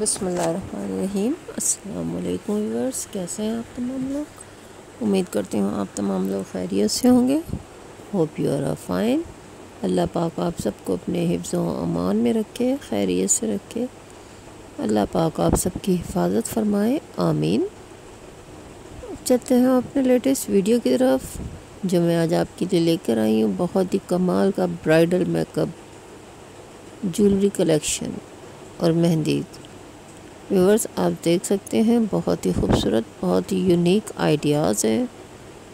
बसमीम अल्लाम व्यूवर्स कैसे हैं आप तमाम लोग? उम्मीद करती हूँ आप तमाम लोग खैरियत से होंगे। Hope you are a fine. Allah पाक आप सबको अपने हिफ्ज़ अमान में रखे, खैरियत से रखे। अल्लाह पाक आप सबकी हिफाजत फरमाए, आमीन। चलते हैं अपने लेटेस्ट वीडियो की तरफ़, जो मैं आज आपके लिए लेकर आई हूँ। बहुत ही कमाल का ब्राइडल मेकअप ज्वेलरी कलेक्शन और मेहंदी। व्यूवर्स आप देख सकते हैं, बहुत ही खूबसूरत, बहुत ही यूनिक आइडियाज़ हैं।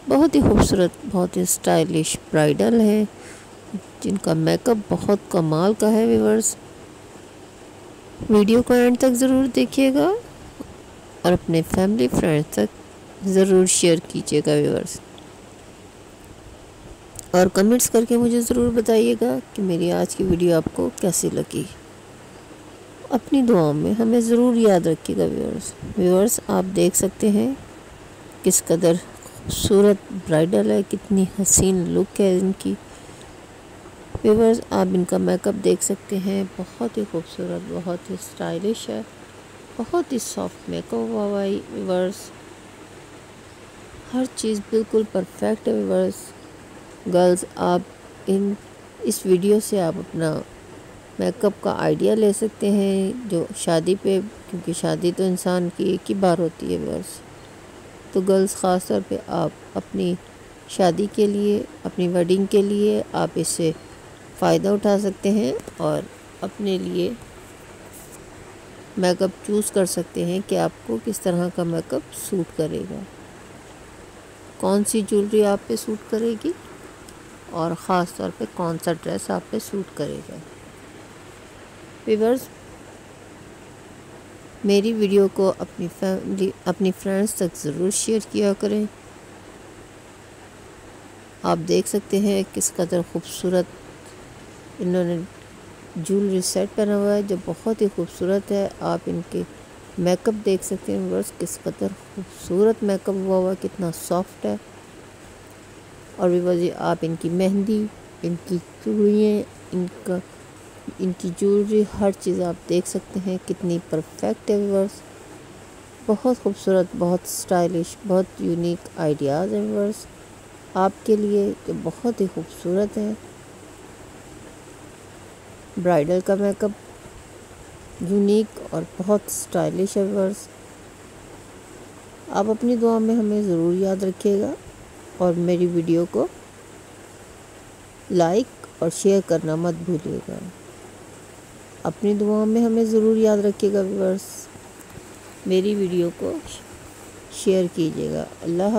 बहुत ही खूबसूरत, बहुत ही स्टाइलिश ब्राइडल है, जिनका मेकअप बहुत कमाल का है व्यूवर्स वीडियो को एंड तक ज़रूर देखिएगा और अपने फैमिली फ्रेंड्स तक ज़रूर शेयर कीजिएगा व्यूवर्स और कमेंट्स करके मुझे ज़रूर बताइएगा कि मेरी आज की वीडियो आपको कैसी लगी। अपनी दुआओं में हमें ज़रूर याद रखिएगा व्यूअर्स व्यूअर्स आप देख सकते हैं किस कदर खूबसूरत ब्राइडल है, कितनी हसीन लुक है इनकी। व्यूअर्स आप इनका मेकअप देख सकते हैं। बहुत ही खूबसूरत, बहुत ही स्टाइलिश है। बहुत ही सॉफ्ट मेकअप हुआ हुआ है हर चीज़ बिल्कुल परफेक्ट है व्यूअर्स गर्ल्स आप इन, इस वीडियो से आप अपना मेकअप का आइडिया ले सकते हैं जो शादी पे, क्योंकि शादी तो इंसान की एक ही बार होती है बस। तो गर्ल्स, ख़ास तौर पे आप अपनी शादी के लिए, अपनी वेडिंग के लिए आप इससे फ़ायदा उठा सकते हैं और अपने लिए मेकअप चूज़ कर सकते हैं कि आपको किस तरह का मेकअप सूट करेगा। कौन सी ज्वेलरी आप पे सूट करेगी और ख़ास तौर पे कौन सा ड्रेस आप पे सूट करेगा। व्यूवर्स, मेरी वीडियो को अपनी फैमिली, अपनी फ्रेंड्स तक ज़रूर शेयर किया करें। आप देख सकते हैं किस कदर खूबसूरत इन्होंने ज्वेलरी सेट पहना हुआ है, जो बहुत ही खूबसूरत है। आप इनके मेकअप देख सकते हैं वर्स किस कदर खूबसूरत मेकअप हुआ हुआ कितना सॉफ्ट है। और भी आप इनकी मेहंदी, इनकी चूड़ियाँ, इनका इनकी ज्वेलरी हर चीज़ आप देख सकते हैं, कितनी परफेक्ट है वर्स बहुत खूबसूरत, बहुत स्टाइलिश बहुत यूनिक आइडियाज़ हैं वर्स आपके लिए जो बहुत ही खूबसूरत है। ब्राइडल का मेकअप यूनिक और बहुत स्टाइलिश है वर्स आप अपनी दुआ में हमें ज़रूर याद रखिएगा और मेरी वीडियो को लाइक और शेयर करना मत भूलिएगा। अपनी दुआओं में हमें ज़रूर याद रखिएगा व्यूवर्स मेरी वीडियो को शेयर कीजिएगा। अल्लाह